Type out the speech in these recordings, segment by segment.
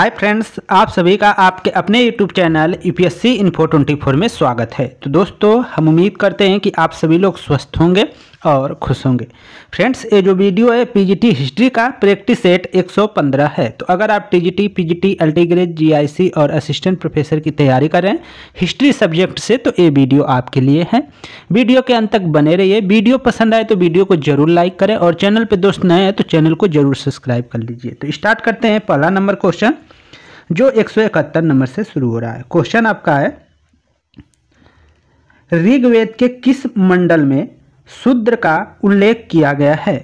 Hi friends आप सभी का आपके अपने YouTube channel UPSC info twenty four में स्वागत है। तो दोस्तों, हम उम्मीद करते हैं कि आप सभी लोग स्वस्थ होंगे और खुश होंगे। फ्रेंड्स ये जो वीडियो है पीजीटी हिस्ट्री का प्रैक्टिस सेट 115 है। तो अगर आप TGT PGT LT grade GIC और असिस्टेंट प्रोफेसर की तैयारी कर रहे हैं हिस्ट्री सब्जेक्ट से तो ये वीडियो आपके लिए है। वीडियो के अंत तक बने रहिए। वीडियो पसंद आए तो वीडियो को ज़रूर लाइक करें और चैनल पर दोस्त नए हैं तो चैनल को ज़रूर सब्सक्राइब कर लीजिए। तो स्टार्ट करते हैं पहला नंबर क्वेश्चन जो एक सौ इकहत्तर नंबर से शुरू हो रहा है। क्वेश्चन आपका है, ऋग्वेद के किस मंडल में शूद्र का उल्लेख किया गया है?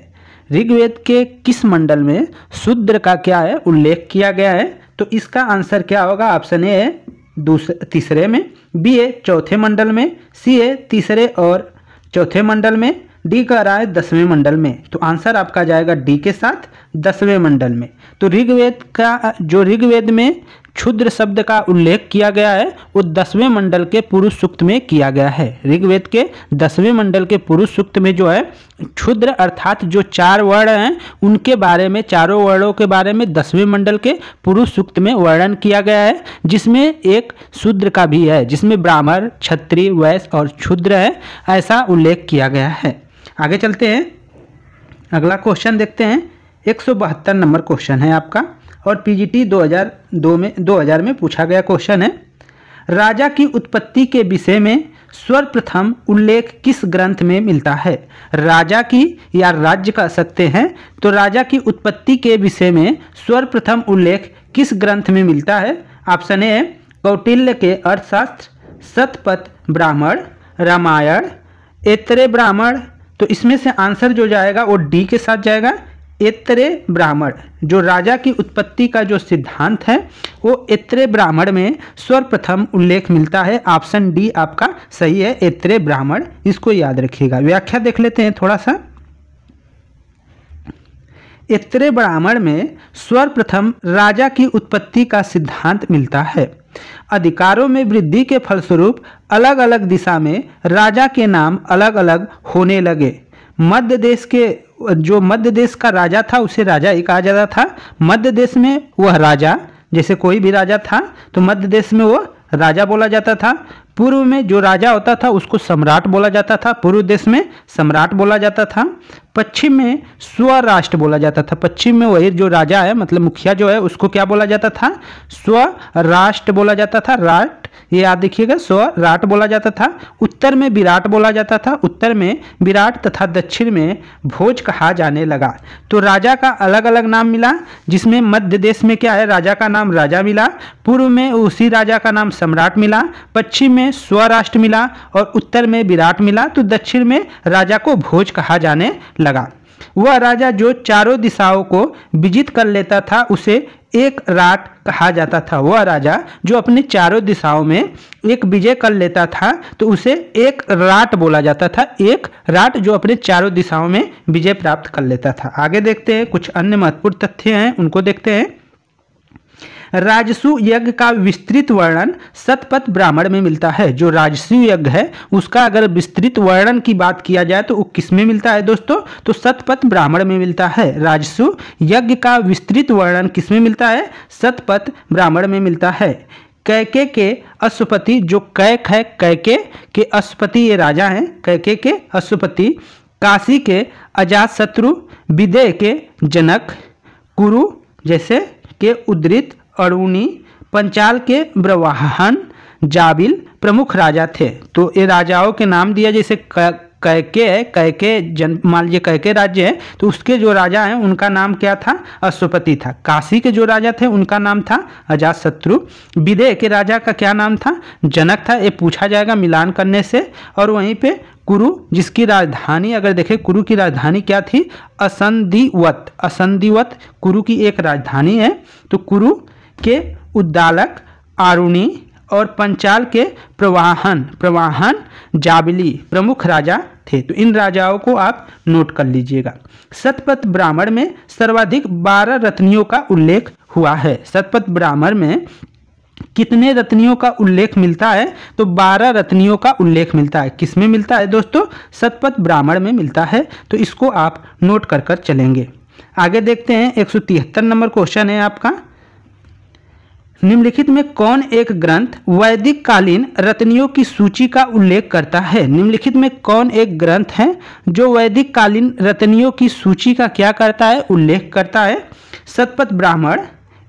ऋग्वेद के किस मंडल में शूद्र का क्या है, उल्लेख किया गया है? तो इसका आंसर क्या होगा? ऑप्शन ए है दूसरे तीसरे में बी ए चौथे मंडल में सी ए तीसरे और चौथे मंडल में डी का रहा है दसवें मंडल में तो आंसर आपका जाएगा डी के साथ दसवें मंडल में। तो ऋग्वेद का, जो ऋग्वेद में क्षुद्र शब्द का उल्लेख किया गया है, वो दसवें मंडल के पुरुष सूक्त में किया गया है। ऋग्वेद के दसवें मंडल के पुरुष सूक्त में जो है, क्षुद्र अर्थात जो चार वर्ण हैं, उनके बारे में, चारों वर्णों के बारे में दसवें मंडल के पुरुष सूक्त में वर्णन किया गया है, जिसमें एक शूद्र का भी है, जिसमें ब्राह्मण, क्षत्रिय, वैश्य और क्षुद्र है, ऐसा उल्लेख किया गया है। आगे चलते हैं। अगला क्वेश्चन देखते हैं। एक सौ बहत्तर नंबर क्वेश्चन है आपका और पीजीटी 2002 में 2000 में पूछा गया क्वेश्चन है। राजा की उत्पत्ति के विषय में सर्वप्रथम उल्लेख किस ग्रंथ में मिलता है? राजा की या राज्य कह सकते हैं? तो राजा की उत्पत्ति के विषय में सर्वप्रथम उल्लेख किस ग्रंथ में मिलता है? ऑप्शन ए, कौटिल्य के अर्थशास्त्र सतपथ ब्राह्मण, रामायण, एतरे ब्राह्मण तो इसमें से आंसर जो जाएगा वो डी के साथ जाएगा। एतरे ब्राह्मण, जो राजा की उत्पत्ति का जो सिद्धांत है, वो एतरे ब्राह्मण में सर्वप्रथम उल्लेख मिलता है। ऑप्शन डी आपका सही है, एतरे ब्राह्मण। इसको याद रखिएगा। व्याख्या देख लेते हैं थोड़ा सा। एतरे ब्राह्मण में सर्वप्रथम राजा की उत्पत्ति का सिद्धांत मिलता है। अधिकारों में वृद्धि के फलस्वरूप अलग अलग दिशा में राजा के नाम अलग अलग होने लगे। मध्य देश के, जो मध्य देश का राजा था, उसे राजा ही कहा जाता था। मध्य देश में वह राजा, जैसे कोई भी राजा था तो मध्य देश में वह राजा बोला जाता था। पूर्व में जो राजा होता था, उसको सम्राट बोला जाता था। पूर्व देश में सम्राट बोला जाता था। पश्चिम में स्वराष्ट्र बोला जाता था। पश्चिम में वही जो राजा है मतलब मुखिया जो है, उसको क्या बोला जाता था? स्वराष्ट्र बोला जाता था। राट ये याद देखिएगा, स्व राट बोला जाता था, उत्तर में विराट बोला जाता था, उत्तर में विराट तथा दक्षिण में भोज कहा जाने लगा। तो राजा का अलग अलग नाम मिला, जिसमें मध्य देश में क्या है, राजा का नाम राजा मिला, पूर्व में उसी राजा का नाम सम्राट मिला, पश्चिम में स्वराष्ट्र मिला और उत्तर में विराट मिला तो दक्षिण में राजा को भोज कहा जाने लगा। वह राजा जो चारों दिशाओं को विजित कर लेता था, उसे एक राट कहा जाता था। वह राजा, जो अपने चारों दिशाओं में एक विजय कर लेता था तो उसे एक राट बोला जाता था। एक राट जो अपने चारों दिशाओं में विजय प्राप्त कर लेता था। आगे देखते हैं, कुछ अन्य महत्वपूर्ण तथ्य हैं, उनको देखते हैं। राजसु यज्ञ का विस्तृत वर्णन सतपथ ब्राह्मण में मिलता है। जो राजसु यज्ञ है, उसका अगर विस्तृत वर्णन की बात किया जाए तो वो किसमें मिलता है दोस्तों? तो सतपथ ब्राह्मण में मिलता है। राजसु यज्ञ का विस्तृत वर्णन किसमें मिलता है? सतपथ ब्राह्मण में मिलता है। कैके के अश्वपति, जो कैक है, कैके के अश्वपति ये राजा हैं। कैके के अश्वपति, काशी के अजात शत्रु विदय के जनक, कुरु जैसे के उद्रित अरुणी पंचाल के ब्रवाहन जाबिल प्रमुख राजा थे। तो ये राजाओं के नाम दिया जैसे कैके कैके जन, मान लीजिए कैके राज्य है तो उसके जो राजा हैं, उनका नाम क्या था? अश्वपति था। काशी के जो राजा थे, उनका नाम था अजात शत्रु विदय के राजा का क्या नाम था? जनक था। ये पूछा जाएगा मिलान करने से। और वहीं पे कुरु, जिसकी राजधानी, अगर देखें, कुरु की राजधानी क्या थी? असंधिवत। असंधिवत कुरु की एक राजधानी है। तो कुरु के उद्दालक, आरुणी और पंचाल के प्रवाहन प्रवाहन जाबिली प्रमुख राजा थे। तो इन राजाओं को आप नोट कर लीजिएगा। सतपथ ब्राह्मण में सर्वाधिक बारह रत्नियों का उल्लेख हुआ है। सतपथ ब्राह्मण में कितने रत्नियों का उल्लेख मिलता है? तो बारह रत्नियों का उल्लेख मिलता है। किसमें मिलता है दोस्तों? सतपथ ब्राह्मण में मिलता है। तो इसको आप नोट कर कर चलेंगे। आगे देखते हैं, एक सौ तिहत्तर नंबर क्वेश्चन है आपका। निम्नलिखित में कौन एक ग्रंथ वैदिक कालीन रत्नियों की सूची का उल्लेख करता है? निम्नलिखित में कौन एक ग्रंथ है जो वैदिक कालीन रत्नियों की सूची का क्या करता है? उल्लेख करता है। सतपथ ब्राह्मण,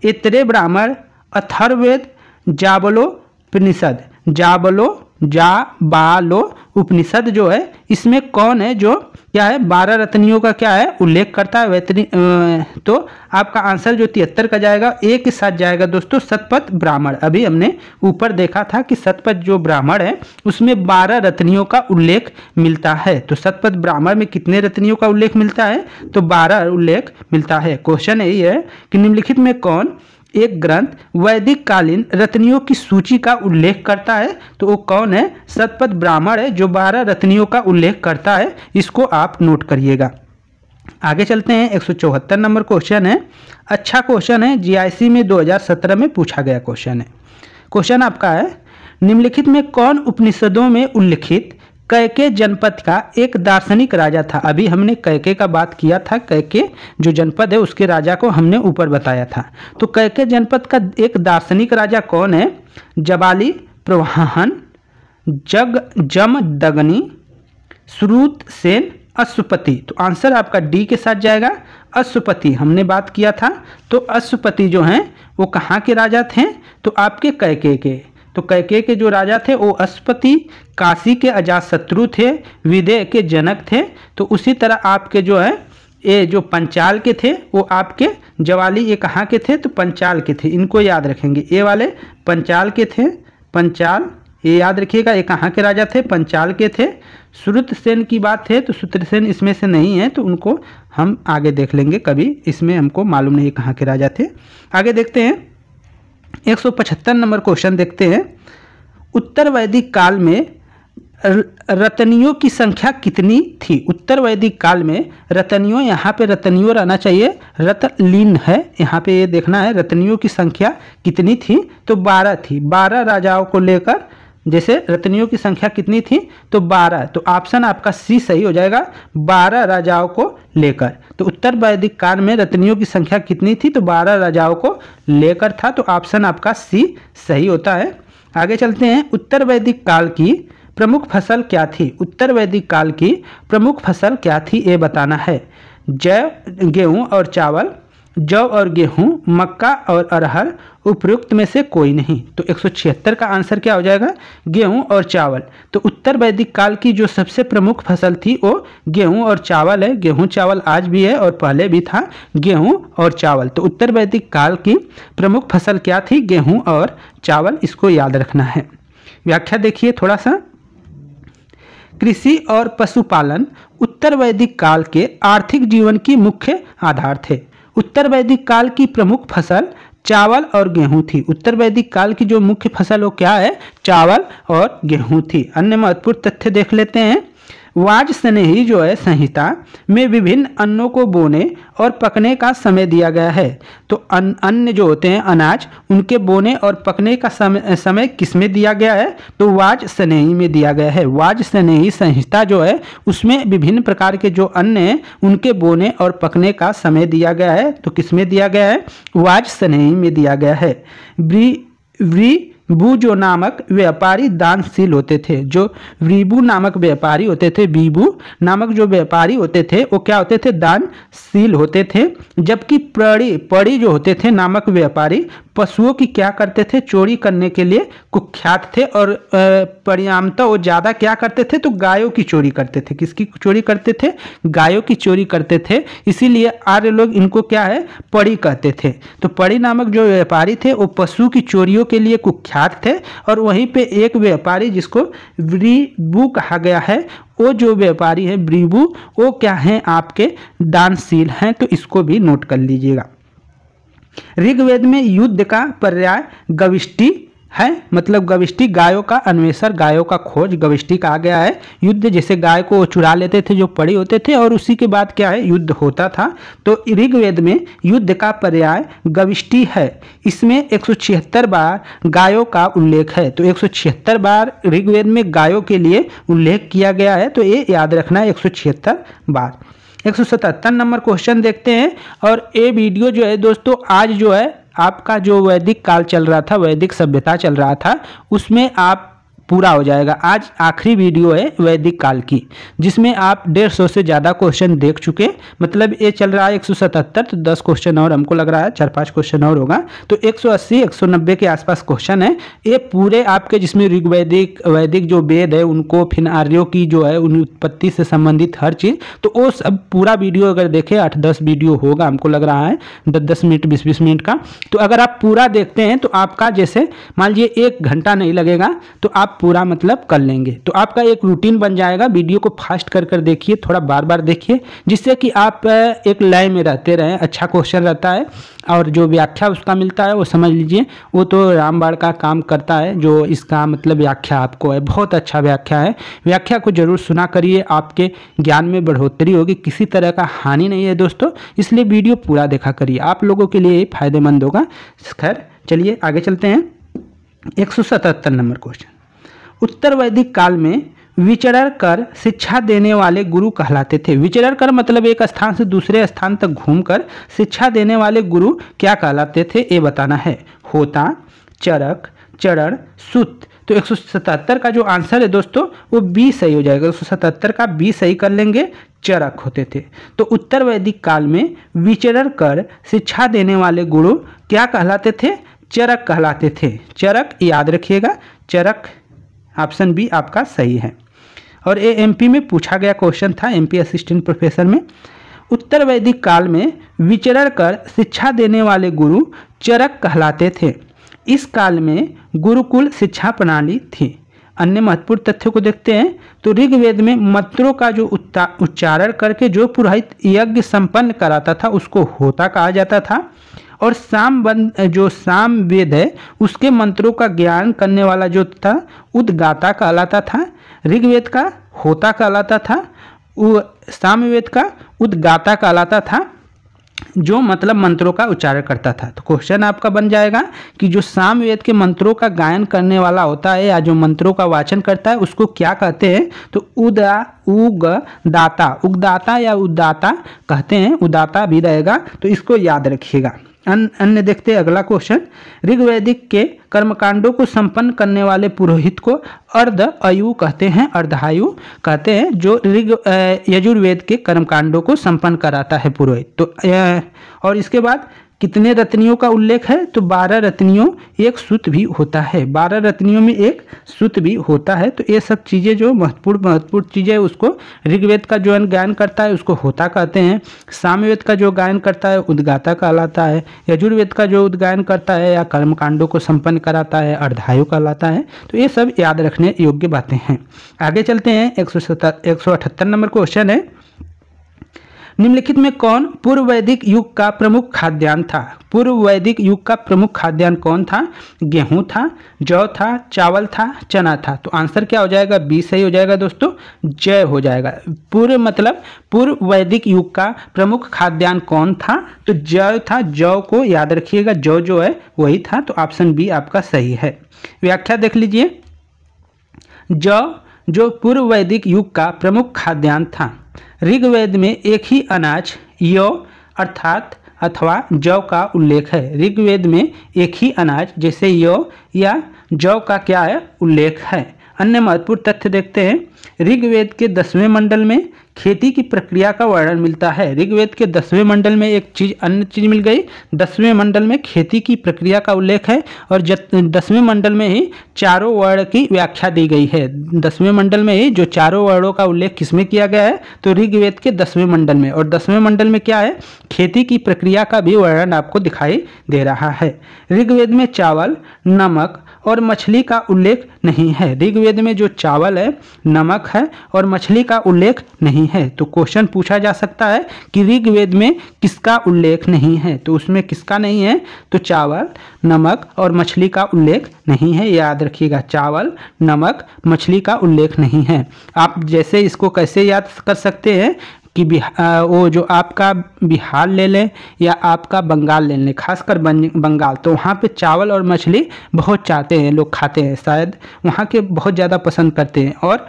इतरे ब्राह्मण अथर्वेद जाबलो प्रनिषद जाबलो जा बालो उपनिषद जो है, इसमें कौन है जो, क्या है, बारह रत्नियों का क्या है, उल्लेख करता है तो आपका आंसर जो तिहत्तर का जाएगा, एक के साथ जाएगा दोस्तों सतपथ ब्राह्मण। अभी हमने ऊपर देखा था कि सतपथ जो ब्राह्मण है, उसमें बारह रत्नियों का उल्लेख मिलता है। तो सतपथ ब्राह्मण में कितने रत्नियों का उल्लेख मिलता है? तो बारह उल्लेख मिलता है। क्वेश्चन यही है कि निम्नलिखित में कौन एक ग्रंथ वैदिक कालीन रत्नियों की सूची का उल्लेख करता है। तो वो कौन है? सतपथ ब्राह्मण है, जो बारह रत्नियों का उल्लेख करता है। इसको आप नोट करिएगा। आगे चलते हैं। एक सौ चौहत्तर नंबर क्वेश्चन है। अच्छा क्वेश्चन है। जीआईसी में 2017 में पूछा गया क्वेश्चन है। क्वेश्चन आपका है, निम्नलिखित में कौन उपनिषदों में उल्लिखित कैके जनपद का एक दार्शनिक राजा था। अभी हमने कैके का बात किया था। कैके जो जनपद है, उसके राजा को हमने ऊपर बताया था। तो कैके जनपद का एक दार्शनिक राजा कौन है? जबाली प्रवाहन, जग, जम, दगनी श्रुत सेन, अश्वपति। तो आंसर आपका डी के साथ जाएगा। अश्वपति, हमने बात किया था। तो अश्वपति जो हैं, वो कहाँ के राजा थे? तो आपके कैके के। तो कैके के जो राजा थे, वो अश्वपति काशी के अजात शत्रु थे विदय के जनक थे। तो उसी तरह आपके जो है, ये जो पंचाल के थे, वो आपके जवाली ये कहाँ के थे? तो पंचाल के थे। इनको याद रखेंगे। ये वाले पंचाल के थे। पंचाल, ये याद रखिएगा, ये कहाँ के राजा थे? पंचाल के थे। श्रुत सेन की बात है तो श्रुतसेन इसमें से नहीं है तो उनको हम आगे देख लेंगे। कभी इसमें हमको मालूम नहीं कहाँ के राजा थे। आगे देखते हैं। 175 नंबर क्वेश्चन देखते हैं। उत्तर वैदिक काल में रतनियों की संख्या कितनी थी? उत्तर वैदिक काल में रतनियों, यहाँ पे रतनियों रहना चाहिए। रतलीन है, यहाँ पे ये यह देखना है, रतनियों की संख्या कितनी थी? तो बारह थी। बारह राजाओं को लेकर, जैसे रत्नियों की संख्या कितनी थी? तो बारह। तो ऑप्शन आपका सी सही हो जाएगा। बारह राजाओं को लेकर। तो उत्तर वैदिक काल में रत्नियों की संख्या कितनी थी? तो बारह राजाओं को लेकर था तो ऑप्शन आपका सी सही होता है। आगे चलते हैं। उत्तर वैदिक काल की प्रमुख फ़सल क्या थी? उत्तर वैदिक काल की प्रमुख फ़सल क्या थी? ये बताना है। जय गेहूँ और चावल। जौ और गेहूँ, मक्का और अरहर उपयुक्त में से कोई नहीं। तो एक सौ छिहत्तर का आंसर क्या हो जाएगा? गेहूँ और चावल। तो उत्तर वैदिक काल की जो सबसे प्रमुख फ़सल थी वो गेहूँ और चावल है। गेहूँ, चावल आज भी है और पहले भी था। गेहूँ और चावल। तो उत्तर वैदिक काल की प्रमुख फ़सल क्या थी? गेहूँ और चावल। इसको याद रखना है। व्याख्या देखिए थोड़ा सा कृषि और पशुपालन उत्तर वैदिक काल के आर्थिक जीवन की मुख्य आधार थे। उत्तर वैदिक काल की प्रमुख फ़सल चावल और गेहूँ थी। उत्तर वैदिक काल की जो मुख्य फ़सल वो क्या है? चावल और गेहूँ थी। अन्य महत्वपूर्ण तथ्य देख लेते हैं। वाज स्नेही जो है संहिता में विभिन्न अन्नों को बोने और पकने का समय दिया गया है। तो अन, अन्न जो होते हैं अनाज उनके बोने और पकने का समय समय किसमें दिया गया है? तो वाज स्नेही में दिया गया है। वाज स्नेही संहिता जो है उसमें विभिन्न प्रकार के जो अन्न हैं उनके बोने और पकने का समय दिया गया है। तो किसमें दिया गया है? वाज स्नेही में दिया गया है। व्री व्री बू जो नामक व्यापारी दानशील होते थे। जो वीबू नामक व्यापारी होते थे बीबू नामक जो व्यापारी होते थे, वो क्या होते थे? दानशील होते थे। जबकि पड़ी पड़ी जो होते थे नामक व्यापारी पशुओं की क्या करते थे? चोरी करने के लिए कुख्यात थे और परिणामतः वो ज़्यादा क्या करते थे? तो गायों की चोरी करते थे। किसकी चोरी करते थे? गायों की चोरी करते थे। इसीलिए आर्य लोग इनको क्या है? पड़ी कहते थे। तो पड़ी नामक जो व्यापारी थे, वो पशु की चोरियों के लिए कुख्यात थे और वहीं पे एक व्यापारी जिसको ब्रीबू कहा गया है, वो जो व्यापारी है ब्रीबू, वो क्या है? आपके दानशील हैं तो इसको भी नोट कर लीजिएगा। ऋग्वेद में युद्ध का पर्याय गविष्टि है मतलब गविष्टि गायों का अन्वेषण, गायों का खोज, गविष्टि का आ गया है। युद्ध जैसे गाय को चुरा लेते थे जो पड़े होते थे और उसी के बाद क्या है, युद्ध होता था। तो ऋग्वेद में युद्ध का पर्याय गविष्टि है। इसमें एक सौ छिहत्तर बार गायों का उल्लेख है। तो एक सौ छिहत्तर बार ऋग्वेद में गायों के लिए उल्लेख किया गया है। तो ये याद रखना है बार। एक नंबर क्वेश्चन देखते हैं और ये वीडियो जो है दोस्तों, आज जो है आपका जो वैदिक काल चल रहा था, वैदिक सभ्यता चल रहा था, उसमें आप पूरा हो जाएगा। आज आखिरी वीडियो है वैदिक काल की, जिसमें आप डेढ़ सौ से ज़्यादा क्वेश्चन देख चुके मतलब ये चल रहा है एक सौ सतहत्तर तो दस क्वेश्चन और हमको लग रहा है चार पाँच क्वेश्चन और होगा। तो एक सौ अस्सी, एक सौ नब्बे के आसपास क्वेश्चन है। ये पूरे आपके जिसमें ऋग्वैदिक, वैदिक जो वेद है, उनको फिर आर्यों की जो है, उन उत्पत्ति से संबंधित हर चीज़। तो वो सब पूरा वीडियो अगर देखें, आठ दस वीडियो होगा हमको लग रहा है, दस दस मिनट, बीस बीस मिनट का। तो अगर आप पूरा देखते हैं तो आपका जैसे, मान लीजिए एक घंटा नहीं लगेगा तो आप पूरा मतलब कर लेंगे। तो आपका एक रूटीन बन जाएगा। वीडियो को फास्ट कर कर देखिए, थोड़ा बार बार देखिए, जिससे कि आप एक लय में रहते रहें अच्छा क्वेश्चन रहता है और जो व्याख्या उसका मिलता है, वो समझ लीजिए। वो तो रामबाड़ का काम करता है, जो इसका मतलब व्याख्या आपको है। बहुत अच्छा व्याख्या है। व्याख्या को ज़रूर सुना करिए। आपके ज्ञान में बढ़ोतरी होगी। किसी तरह का हानि नहीं है दोस्तों। इसलिए वीडियो पूरा देखा करिए। आप लोगों के लिए फ़ायदेमंद होगा। खैर, चलिए आगे चलते हैं। एक सौ सतहत्तर नंबर क्वेश्चन उत्तर वैदिक काल में विचरण कर शिक्षा देने वाले गुरु कहलाते थे। विचरण कर मतलब एक स्थान से दूसरे स्थान तक घूमकर शिक्षा देने वाले गुरु क्या कहलाते थे, ये बताना है। होता, चरक, चरण, सुत। तो 177 का जो आंसर है दोस्तों, वो बी सही हो जाएगा। 177 का बी सही कर लेंगे, चरक होते थे। तो उत्तर वैदिक काल में विचरण कर शिक्षा देने वाले गुरु क्या कहलाते थे, चरक कहलाते थे। चरक याद रखिएगा, चरक ऑप्शन बी आपका सही है। और ये एमपी में पूछा गया क्वेश्चन था एमपी असिस्टेंट प्रोफेसर में। उत्तर वैदिक काल में विचरण कर शिक्षा देने वाले गुरु चरक कहलाते थे। इस काल में गुरुकुल शिक्षा प्रणाली थी। अन्य महत्वपूर्ण तथ्यों को देखते हैं तो ऋग्वेद में मंत्रों का जो उच्चारण करके जो पुरोहित यज्ञ संपन्न कराता था, उसको होता कहा जाता था। और साम जो साम वेद है, उसके मंत्रों का ज्ञान करने वाला जो था, उदगाता कहलाता था, ऋग्वेद का होता कहलाता था सामवेद का उदगाता कहलाता था, जो मतलब मंत्रों का उच्चारण करता था। तो क्वेश्चन आपका बन जाएगा कि जो सामवेद के मंत्रों का गायन करने वाला होता है, या जो मंत्रों का वाचन करता है, उसको क्या कहते हैं? तो उदा, उग, दाता। उगदाता या उदाता कहते हैं, उदाता भी रहेगा तो इसको याद रखिएगा। अन्य देखते अगला क्वेश्चन। ऋग्वैदिक के कर्मकांडों को संपन्न करने वाले पुरोहित को अर्ध आयु कहते हैं, अर्धायु कहते हैं, जो ऋग यजुर्वेद के कर्मकांडों को संपन्न कराता है पुरोहित। तो और इसके बाद कितने रत्नियों का उल्लेख है? तो बारह रत्नियों, एक सुत भी होता है। बारह रत्नियों में एक सुत भी होता है। तो ये सब चीज़ें जो महत्वपूर्ण महत्वपूर्ण चीज़ें उसको ऋग्वेद का जो गायन करता है, उसको होता कहते हैं। सामवेद का जो गायन करता है, उद्गाता कहलाता है। यजुर्वेद का जो उद्गायन करता है या कर्मकांडों को संपन्न कराता है, अर्धायु कहलाता है। तो ये सब याद रखने योग्य बातें हैं। आगे चलते हैं। एक सौ नंबर क्वेश्चन है। निम्नलिखित में कौन पूर्व वैदिक युग का प्रमुख खाद्यान्न था? पूर्व वैदिक युग का प्रमुख खाद्यान्न कौन था? गेहूँ था, जौ था, चावल था, चना था। तो आंसर क्या हो जाएगा? बी सही हो जाएगा दोस्तों, जय हो जाएगा। पूर्व मतलब पूर्व वैदिक युग का प्रमुख खाद्यान्न कौन था? तो जय था, जौ को याद रखिएगा, जौ जो है, वही था। तो ऑप्शन बी आपका सही है। व्याख्या देख लीजिए। जौ जो पूर्व वैदिक युग का प्रमुख खाद्यान्न था। ऋग्वेद में एक ही अनाज, यो अर्थात अथवा जौ का उल्लेख है। ऋग्वेद में एक ही अनाज, जैसे यो या जौ का क्या है उल्लेख है? अन्य महत्वपूर्ण तथ्य देखते हैं। ऋग्वेद के दसवें मंडल में खेती की प्रक्रिया का वर्णन मिलता है। ऋग्वेद के दसवें मंडल में एक चीज़, अन्य चीज़ मिल गई। दसवें मंडल में खेती की प्रक्रिया का उल्लेख है और दसवें मंडल में ही चारों वर्ण की व्याख्या दी गई है। दसवें मंडल में ही जो चारों वर्णों का उल्लेख किसमें किया गया है तो ऋग्वेद के दसवें मंडल में। और दसवें मंडल में क्या है, खेती की प्रक्रिया का भी वर्णन आपको दिखाई दे रहा है। ऋग्वेद में चावल, नमक और मछली का उल्लेख नहीं है। ऋग्वेद में जो चावल है, नमक है और मछली का उल्लेख नहीं है। तो क्वेश्चन पूछा जा सकता है कि ऋग्वेद में किसका उल्लेख नहीं है? तो उसमें किसका नहीं है? तो चावल, नमक और मछली का उल्लेख नहीं है। याद रखिएगा, चावल, नमक, मछली का उल्लेख नहीं है। आप जैसे इसको कैसे याद कर सकते हैं कि बिहार वो जो आपका बिहार ले लें या आपका बंगाल ले लें, खासकर बंगाल तो वहाँ पे चावल और मछली बहुत चाहते हैं, लोग खाते हैं, शायद वहाँ के बहुत ज़्यादा पसंद करते हैं। और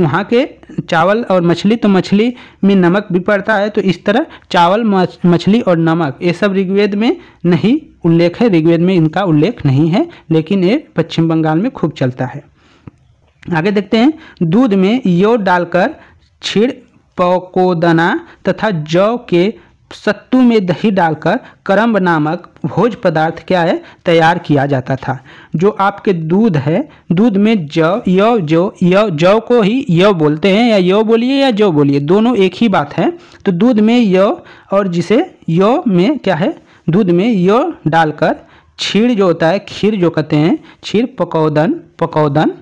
वहाँ के चावल और मछली तो मछली में नमक भी पड़ता है। तो इस तरह चावल मछली और नमक, ये सब ऋग्वेद में नहीं उल्लेख है। ऋग्वेद में इनका उल्लेख नहीं है, लेकिन ये पश्चिम बंगाल में खूब चलता है। आगे देखते हैं, दूध में यो डालकर छिड़, पकोदना तथा जौ के सत्तू में दही डालकर करम्ब नामक भोज पदार्थ क्या है? तैयार किया जाता था। जो आपके दूध है, दूध में जव यौ, जो, यौ जव को ही यौ बोलते हैं, या यौ बोलिए या जव बोलिए, दोनों एक ही बात है। तो दूध में यौ और जिसे यौ में क्या है? दूध में यौ डालकर छीड़ जो होता है, खीर जो कहते हैं छीर पकौदन पकौदन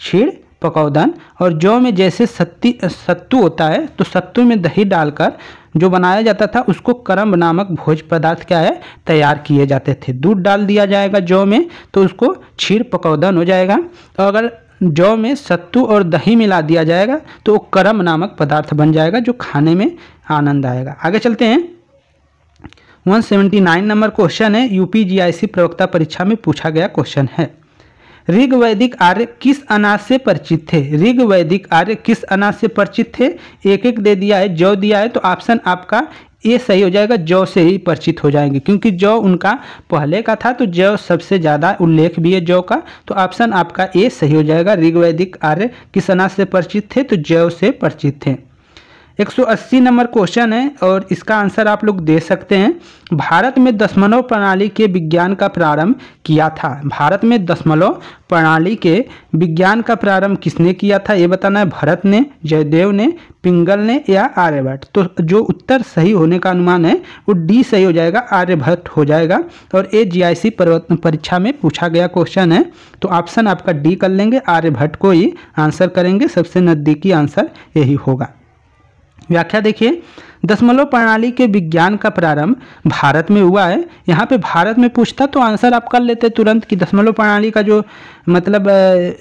छीड़ पकौदन। और जौ में जैसे सत्ती, सत्तू होता है तो सत्तू में दही डालकर जो बनाया जाता था, उसको करम्ब नामक भोज पदार्थ क्या है, तैयार किए जाते थे। दूध डाल दिया जाएगा जौ में तो उसको क्षीर पकौदन हो जाएगा। और अगर जौ में सत्तू और दही मिला दिया जाएगा तो वो करम नामक पदार्थ बन जाएगा, जो खाने में आनंद आएगा। आगे चलते हैं। 179 नंबर क्वेश्चन है। यूपीजीआईसी प्रवक्ता परीक्षा में पूछा गया क्वेश्चन है। ऋग वैदिक आर्य किस अनाज से परिचित थे? ऋग वैदिक आर्य किस अनाज से परिचित थे? एक एक दे दिया है, जौ दिया है तो ऑप्शन आपका ये सही हो जाएगा, जौ से ही परिचित हो जाएँगे, क्योंकि जौ उनका पहले का था तो जौ सबसे ज़्यादा उल्लेख भी है जौ का तो ऑप्शन आपका ए सही हो जाएगा, ऋग्वैदिक आर्य किस अनाज से परिचित थे? तो जौ से परिचित थे। 180 नंबर क्वेश्चन है और इसका आंसर आप लोग दे सकते हैं। भारत में दशमलव प्रणाली के विज्ञान का प्रारंभ किया था। भारत में दशमलव प्रणाली के विज्ञान का प्रारंभ किसने किया था? ये बताना है भरत ने, जयदेव ने, पिंगल ने या आर्यभट्ट। तो जो उत्तर सही होने का अनुमान है, वो डी सही हो जाएगा, आर्यभट्ट हो जाएगा। और ए जी परीक्षा में पूछा गया क्वेश्चन है तो ऑप्शन आपका डी कर लेंगे, आर्यभट्ट को ही आंसर करेंगे। सबसे नज़दीकी आंसर यही होगा। व्याख्या देखिए। दशमलव प्रणाली के विज्ञान का प्रारंभ भारत में हुआ है। यहाँ पे भारत में पूछता तो आंसर आप कर लेते तुरंत कि दशमलव प्रणाली का जो मतलब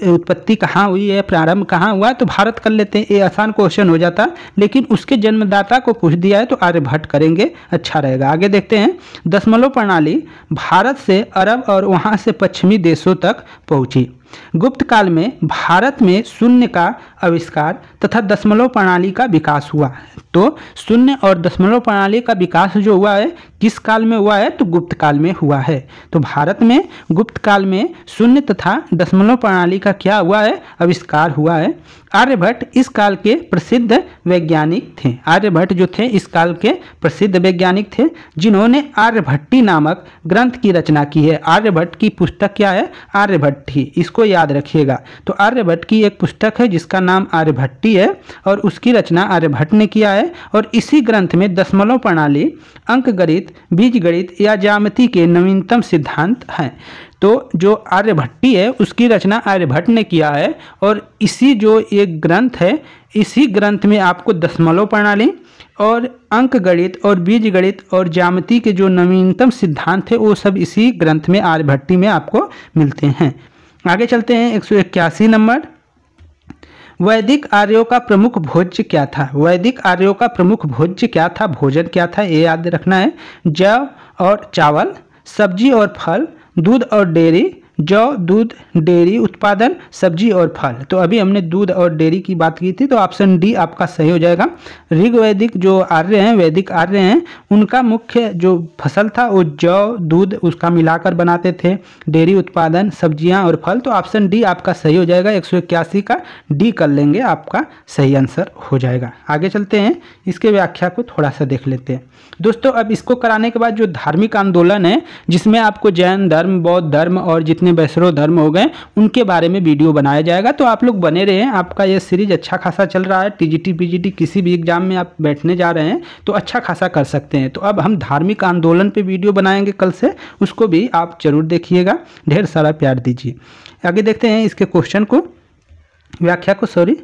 उत्पत्ति कहाँ हुई है, प्रारंभ कहाँ हुआ है तो भारत कर लेते हैं। ये आसान क्वेश्चन हो जाता, लेकिन उसके जन्मदाता को पूछ दिया है तो आर्यभट्ट करेंगे। अच्छा रहेगा। आगे देखते हैं। दशमलव प्रणाली भारत से अरब और वहाँ से पश्चिमी देशों तक पहुँची। गुप्त काल में भारत में शून्य का आविष्कार तथा दशमलव प्रणाली का विकास हुआ। तो शून्य और दशमलव प्रणाली का विकास जो हुआ है, किस काल में हुआ है? तो गुप्त काल में हुआ है। तो भारत में गुप्त काल में शून्य तथा दशमलव प्रणाली का क्या हुआ है? आविष्कार हुआ है। आर्यभट्ट इस काल के प्रसिद्ध वैज्ञानिक थे। आर्यभट्ट जो थे, इस काल के प्रसिद्ध वैज्ञानिक थे, जिन्होंने आर्यभट्टी नामक ग्रंथ की रचना की है। आर्यभट्ट की पुस्तक क्या है? आर्यभट्टी इसको याद रखिएगा। तो आर्यभट्ट की एक पुस्तक है, जिसका नाम आर्यभट्टी है और उसकी रचना आर्यभट्ट ने किया है और इसी ग्रंथ में दशमलव प्रणाली अंक गणित बीज गणित या जामती के नवीनतम सिद्धांत हैं। तो जो आर्यभट्टी है, उसकी रचना आर्यभट्ट ने किया है और इसी जो एक ग्रंथ है, इसी ग्रंथ में आपको दशमलव प्रणाली और अंक गणित और बीज गणित और ज्यामिति के जो नवीनतम सिद्धांत है, वो सब इसी ग्रंथ में आर्यभट्टी में आपको मिलते हैं। आगे चलते हैं, एक सौ इक्यासी नंबर। वैदिक आर्यों का प्रमुख भोज्य क्या था? वैदिक आर्यों का प्रमुख भोज्य क्या था? भोजन क्या था? ये याद रखना है। जव और चावल, सब्ज़ी और फल, दूध और डेयरी जौ, दूध, डेयरी, उत्पादन, सब्ज़ी और फल। तो अभी हमने दूध और डेयरी की बात की थी तो ऑप्शन डी आपका सही हो जाएगा। ऋग वैदिक जो आर्य हैं, वैदिक आर्य हैं, उनका मुख्य जो फ़सल था, वो जौ, दूध उसका मिलाकर बनाते थे। डेयरी उत्पादन, सब्ज़ियाँ और फल तो ऑप्शन डी आपका सही हो जाएगा। एक सौ इक्यासी का डी कर लेंगे, आपका सही आंसर हो जाएगा। आगे चलते हैं, इसके व्याख्या को थोड़ा सा देख लेते हैं। दोस्तों, अब इसको कराने के बाद जो धार्मिक आंदोलन है, जिसमें आपको जैन धर्म, बौद्ध धर्म और जितने वैष्णव धर्म हो गए, उनके बारे में वीडियो बनाया जाएगा। तो आप लोग बने रहे आपका यह सीरीज़ अच्छा खासा चल रहा है, टीजीटी, पीजीटी, किसी भी एग्ज़ाम में आप बैठने जा रहे हैं तो अच्छा खासा कर सकते हैं। तो अब हम धार्मिक आंदोलन पर वीडियो बनाएँगे कल से, उसको भी आप ज़रूर देखिएगा। ढेर सारा प्यार दीजिए। आगे देखते हैं इसके क्वेश्चन को। व्याख्या को, सॉरी।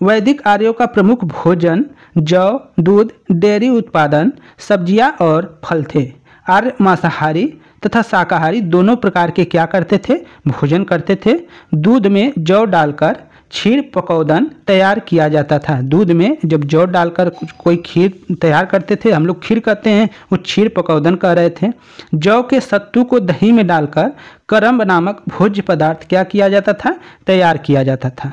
वैदिक आर्यों का प्रमुख भोजन जौ, दूध, डेयरी उत्पादन, सब्ज़ियाँ और फल थे। आर्य, मांसाहारी तथा शाकाहारी दोनों प्रकार के क्या करते थे? भोजन करते थे। दूध में जौ डालकर क्षीर पकौदन तैयार किया जाता था। दूध में जब जौ डालकर कोई खीर तैयार करते थे, हम लोग खीर कहते हैं वो क्षीर पकौदन कह रहे थे। जौ के सत्तू को दही में डालकर करम्ब नामक भोज्य पदार्थ क्या किया जाता था? तैयार किया जाता था।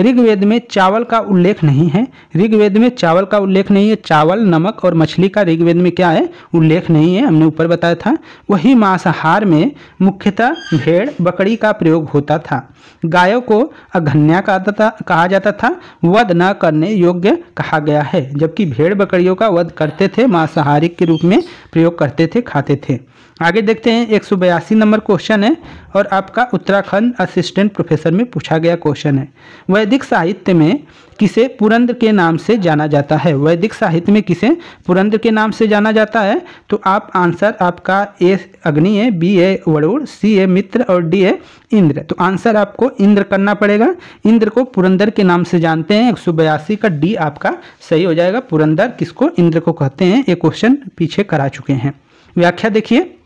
ऋग्वेद में चावल का उल्लेख नहीं है। ऋग्वेद में चावल का उल्लेख नहीं है। चावल, नमक और मछली का ऋग्वेद में क्या है? उल्लेख नहीं है। हमने ऊपर बताया था। वही मांसाहार में मुख्यतः भेड़, बकरी का प्रयोग होता था। गायों को अघन्या कहा जाता था। वध न करने योग्य कहा गया है। जबकि भेड़, बकरियों का वध करते थे मांसाहारी के रूप में प्रयोग करते थे, खाते थे। आगे देखते हैं, एक सौ बयासी नंबर क्वेश्चन है और आपका उत्तराखंड असिस्टेंट प्रोफेसर में पूछा गया क्वेश्चन है। वैदिक साहित्य में किसे पुरंद्र के नाम से जाना जाता है? वैदिक साहित्य में किसे पुरंद्र के नाम से जाना जाता है? तो आप आंसर आपका ए अग्नि है बी ए वरुण सी ए मित्र और डी ए इंद्र। तो आंसर आपको इंद्र करना पड़ेगा। इंद्र को पुरंदर के नाम से जानते हैं। एक सौ बयासी का डी आपका सही हो जाएगा। पुरंदर किसको? इंद्र को कहते हैं। ये क्वेश्चन पीछे करा चुके हैं। व्याख्या देखिए।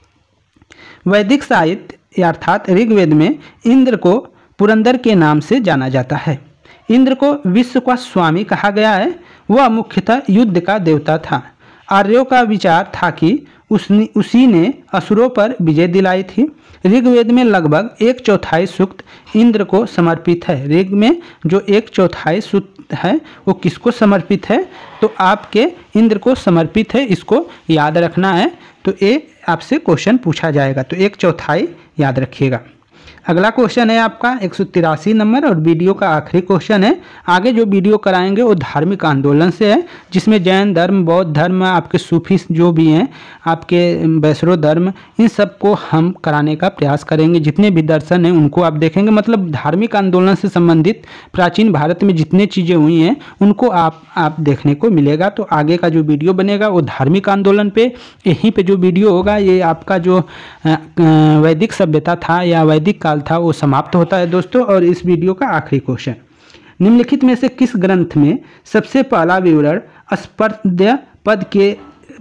वैदिक साहित्य, अर्थात ऋग्वेद में इंद्र को पुरंदर के नाम से जाना जाता है। इंद्र को विश्व का स्वामी कहा गया है। वह मुख्यतः युद्ध का देवता था। आर्यों का विचार था कि उसने, उसी ने असुरों पर विजय दिलाई थी। ऋग्वेद में लगभग एक चौथाई सूक्त इंद्र को समर्पित है। ऋग में जो एक चौथाई सूक्त है, वो किसको समर्पित है? तो आपके इंद्र को समर्पित है, इसको याद रखना है। तो ये आपसे क्वेश्चन पूछा जाएगा। तो एक चौथाई याद रखिएगा। अगला क्वेश्चन है आपका, एक सौ तिरासी नंबर और वीडियो का आखिरी क्वेश्चन है। आगे जो वीडियो कराएँगे वो धार्मिक आंदोलन से है, जिसमें जैन धर्म, बौद्ध धर्म, आपके सूफी जो भी हैं, आपके वैष्णो धर्म, इन सबको हम कराने का प्रयास करेंगे। जितने भी दर्शन हैं, उनको आप देखेंगे। मतलब धार्मिक आंदोलन से संबंधित प्राचीन भारत में जितने चीज़ें हुई हैं, उनको आप आप देखने को मिलेगा। तो आगे का जो वीडियो बनेगा, वो धार्मिक आंदोलन पे, यहीं पे जो वीडियो होगा, ये आपका जो वैदिक सभ्यता था या वैदिक काल था, वो समाप्त होता है दोस्तों, और इस वीडियो का आखिरी क्वेश्चन। निम्नलिखित में से किस ग्रंथ में सबसे पहला विवरण स्पर्द्य पद के,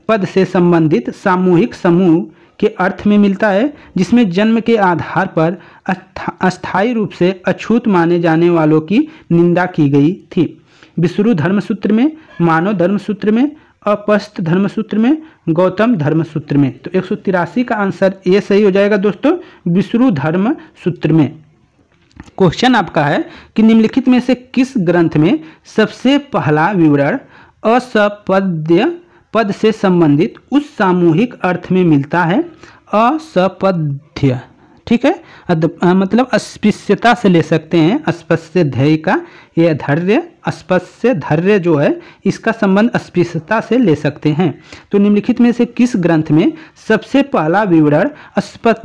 पद से संबंधित सामूहिक समूह के अर्थ में मिलता है, जिसमें जन्म के आधार पर अस्थायी रूप से अछूत माने जाने वालों की निंदा की गई थी। विष्णु धर्मसूत्र में, मानव धर्मसूत्र में अपस्त धर्मसूत्र में, गौतम धर्मसूत्र में। तो एक सौ तिरासी का आंसर ये सही हो जाएगा दोस्तों, विष्णु धर्म सूत्र में। क्वेश्चन आपका है कि निम्नलिखित में से किस ग्रंथ में सबसे पहला विवरण असपद्य पद से संबंधित उस सामूहिक अर्थ में मिलता है? असपद्य। ठीक है? मतलब अस्पृश्यता से ले सकते हैं। अस्पृश्य ध्यय का यह धैर्य, अस्पृश्य धैर्य जो है, इसका संबंध अस्पृश्यता से ले सकते हैं। तो निम्नलिखित में से किस ग्रंथ में सबसे पहला विवरण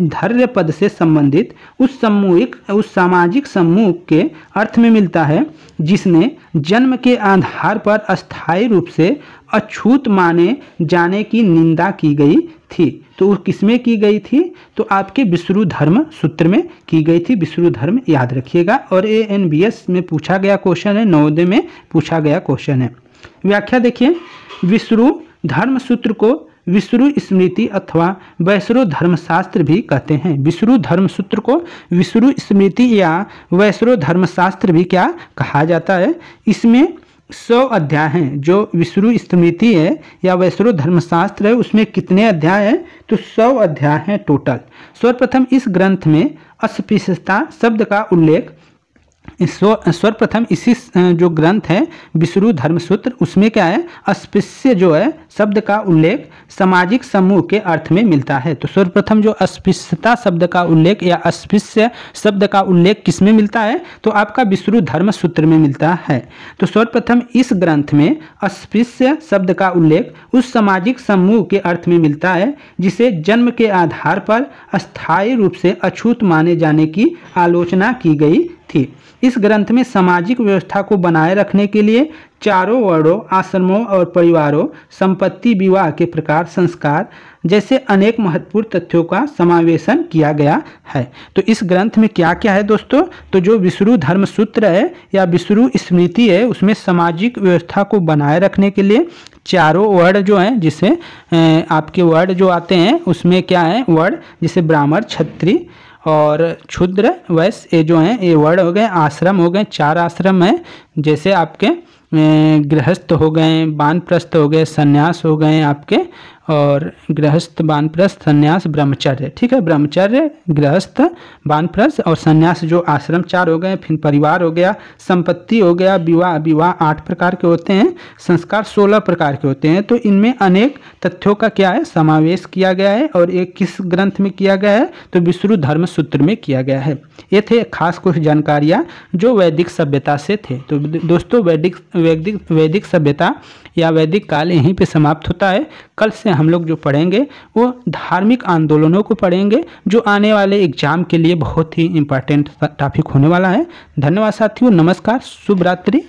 धैर्य पद से संबंधित उस समूहिक, उस सामाजिक समूह के अर्थ में मिलता है, जिसने जन्म के आधार पर अस्थायी रूप से अछूत माने जाने की निंदा की गई थी? तो किसमें की गई थी? तो आपके विष्णु धर्म सूत्र में की गई थी। विष्णु धर्म याद रखिएगा। और ए एन बी एस में पूछा गया क्वेश्चन है। नवोदय में पूछा गया क्वेश्चन है। व्याख्या देखिए। विष्णु धर्म सूत्र को विष्णु स्मृति अथवा वैष्णो धर्मशास्त्र भी कहते हैं। विष्णु धर्म सूत्र को विष्णु स्मृति या वैष्णो धर्मशास्त्र भी क्या कहा जाता है? इसमें सौ अध्याय हैं, जो विष्णु स्मृति है या वैष्णु धर्मशास्त्र है, उसमें कितने अध्याय हैं? तो सौ अध्याय हैं टोटल सर्वप्रथम इस ग्रंथ में अस्पृश्यता शब्द का उल्लेख सर्वप्रथम इसी जो ग्रंथ है, विष्णु धर्मसूत्र, उसमें क्या है? अस्पृश्य जो है, शब्द का उल्लेख सामाजिक समूह के अर्थ में मिलता है। तो सर्वप्रथम जो अस्पृश्यता शब्द का उल्लेख या अस्पृश्य शब्द का उल्लेख किसमें मिलता है? तो आपका विष्णु धर्म सूत्र में मिलता है। तो सर्वप्रथम इस ग्रंथ में अस्पृश्य शब्द का उल्लेख उस सामाजिक समूह के अर्थ में मिलता है, जिसे जन्म के आधार पर अस्थायी रूप से अछूत माने जाने की आलोचना की गई थी। इस ग्रंथ में सामाजिक व्यवस्था को बनाए रखने के लिए चारों वर्णों, आश्रमों और परिवारों, संपत्ति, विवाह के प्रकार, संस्कार जैसे अनेक महत्वपूर्ण तथ्यों का समावेशन किया गया है। तो इस ग्रंथ में क्या क्या है दोस्तों? तो जो विष्णु धर्म सूत्र है या विष्णु स्मृति है, उसमें सामाजिक व्यवस्था को बनाए रखने के लिए चारों वर्ड जो हैं, जिसे आपके वर्ड जो आते हैं, उसमें क्या है? वर्ड जिसे ब्राह्मण छत्री और क्षुद्र वैश्य ये जो हैं, ये वर्ड हो गए, आश्रम हो गए, चार आश्रम हैं, जैसे आपके गृहस्थ हो गए, बानप्रस्थ हो गए, संन्यास हो गए आपके और गृहस्थ बानप्रस्थ संन्यास ब्रह्मचर्य। ठीक है? ब्रह्मचर्य, गृहस्थ बानप्रस्थ और संन्यास जो आश्रम चार हो गए, फिर परिवार हो गया, संपत्ति हो गया, विवाह विवाह आठ प्रकार के होते हैं, संस्कार सोलह प्रकार के होते हैं। तो इनमें अनेक तथ्यों का क्या है? समावेश किया गया है और एक किस ग्रंथ में किया गया है? तो विष्णु धर्म सूत्र में किया गया है। ये थे खास कुछ जानकारियाँ जो वैदिक सभ्यता से थे। तो दोस्तों, वैदिक वैदिक वैदिक सभ्यता या वैदिक काल यहीं पर समाप्त होता है। कल से हम लोग जो पढ़ेंगे, वो धार्मिक आंदोलनों को पढ़ेंगे, जो आने वाले एग्ज़ाम के लिए बहुत ही इंपॉर्टेंट टॉपिक होने वाला है। धन्यवाद साथियों, नमस्कार, शुभ रात्रि।